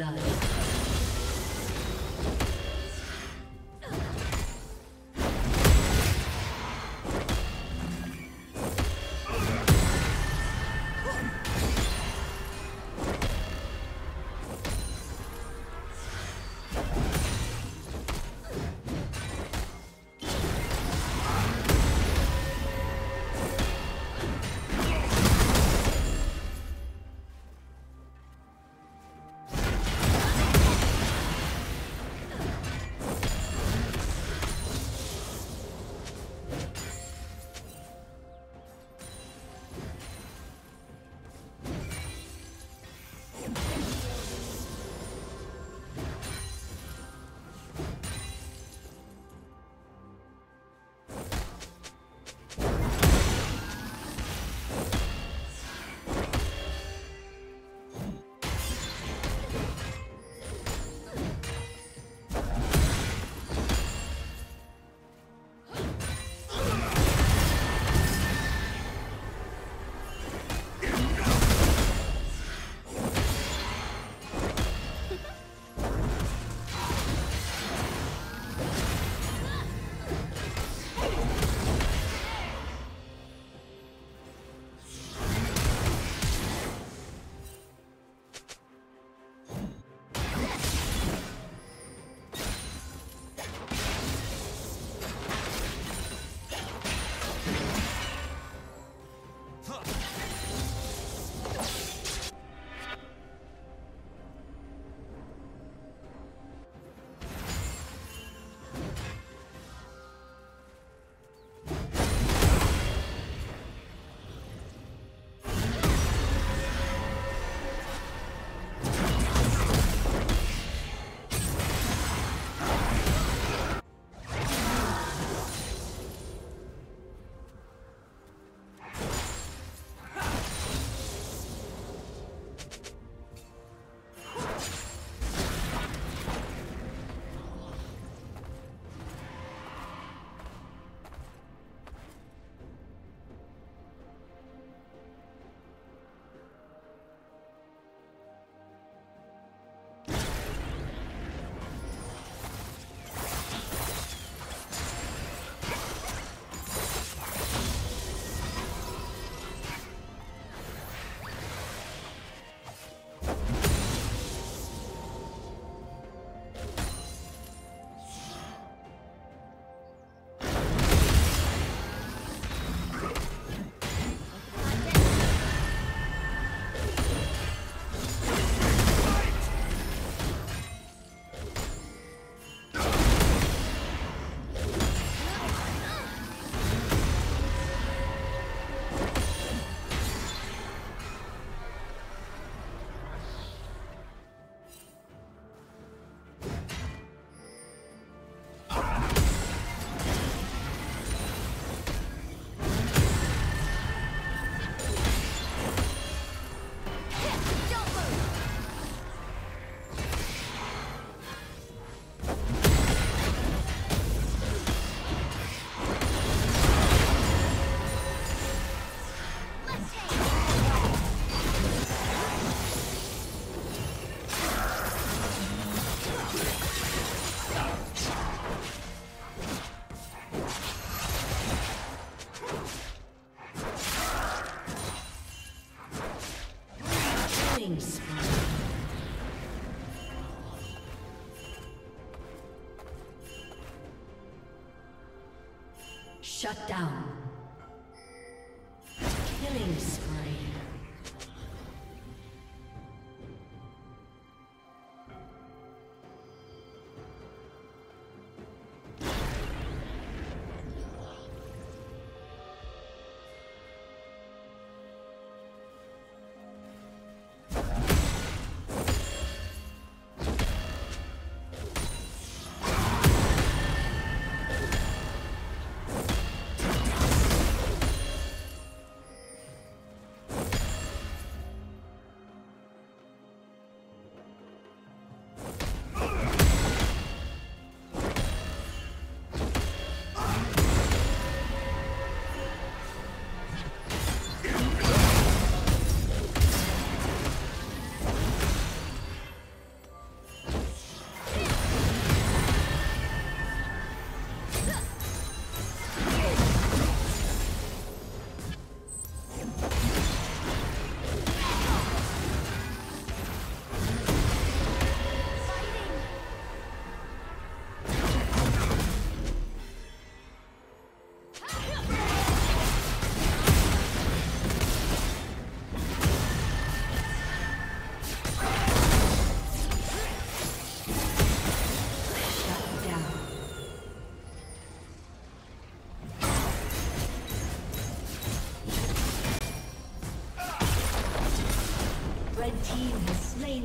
Blood. Shut down.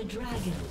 The dragon.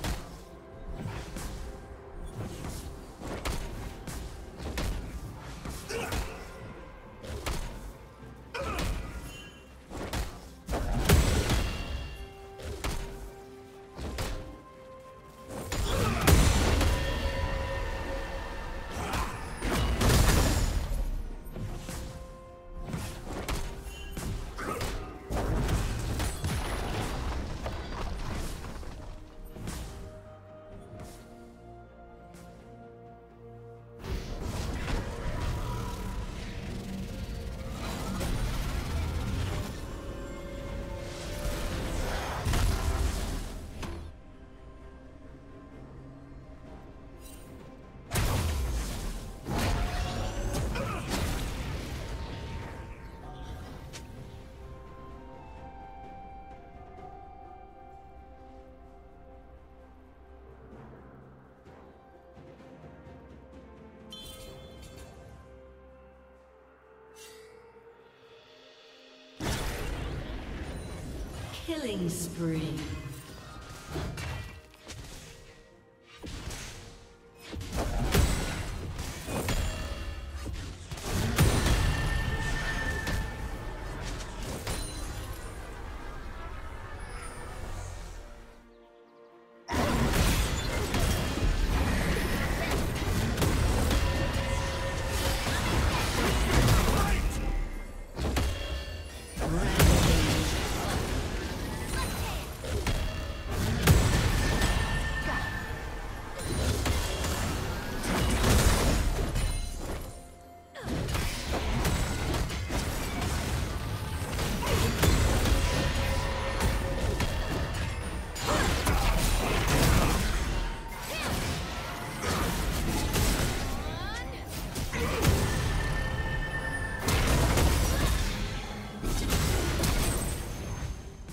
Killing spree.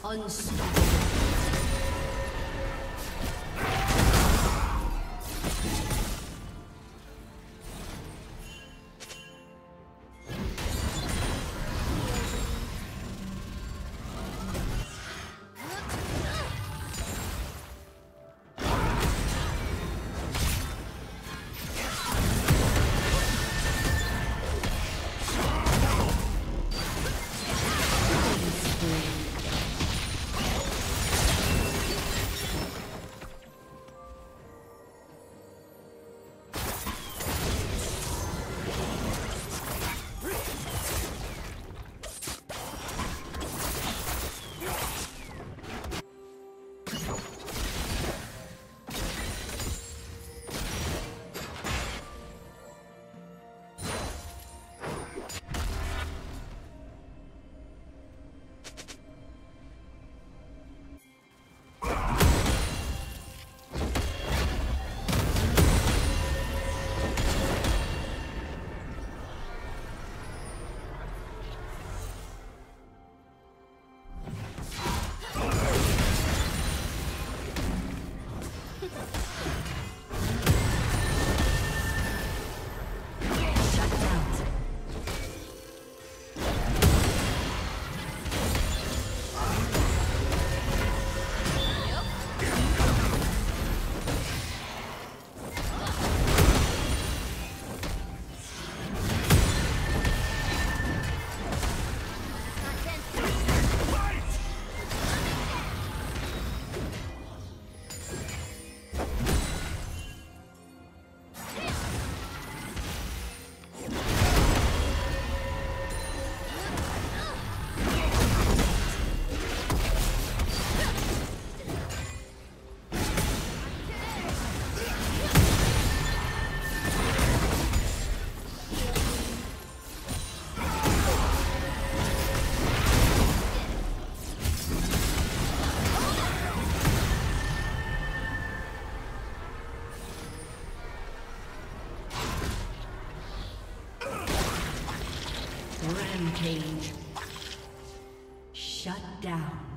Unstoppable. Let's go. Rampage. Shut down.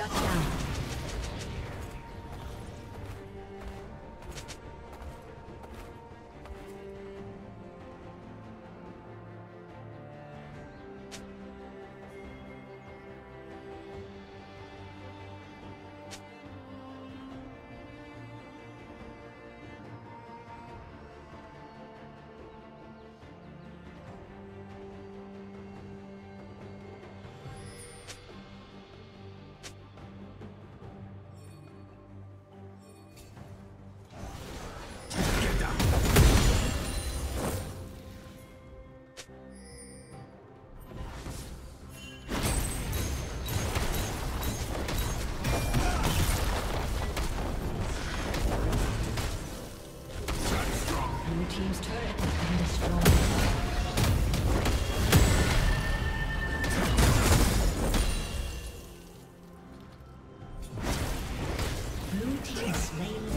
Shut down. Slain